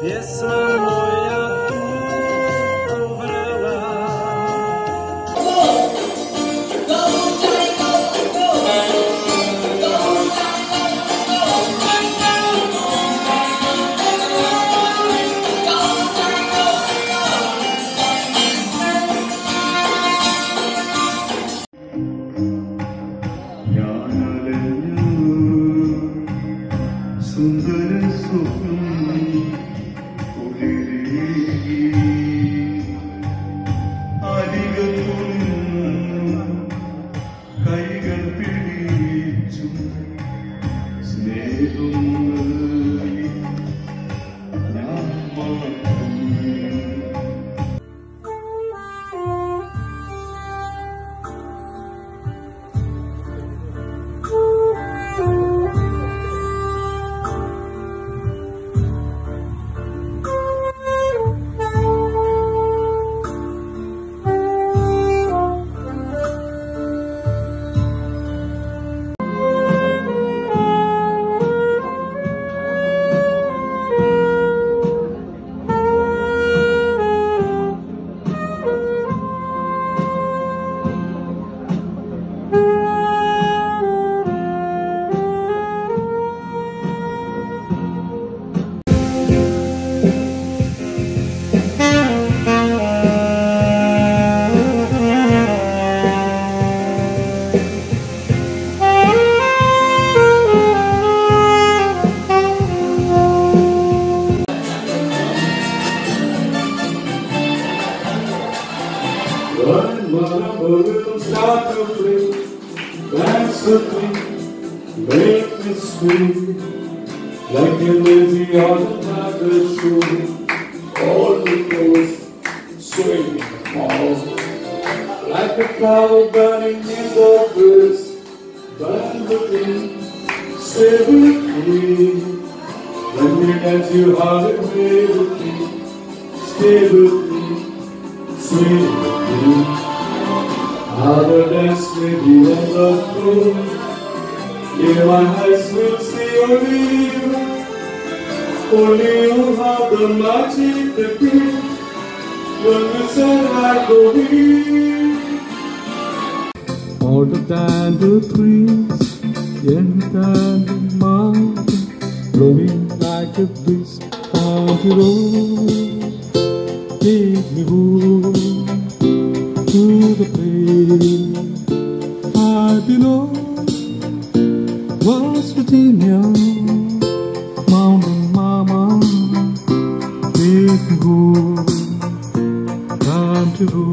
Pěsma Jesus. Rhythm start to play, dance with me, make me swing, like a lazy automatic shoe. All the toes swing all, like a flower burning in the breeze. Burn with me, stay with me. When we dance, you it with me, stay with me. Sweet you, how the dance may be on the floor. Yeah, my eyes will see only you. Only you have the magic that gives. When you said I go in. Older than the trees, the blowing like a breeze on the road. Me to the place I belong. West Virginia, Mountain Mama, take me home, country road.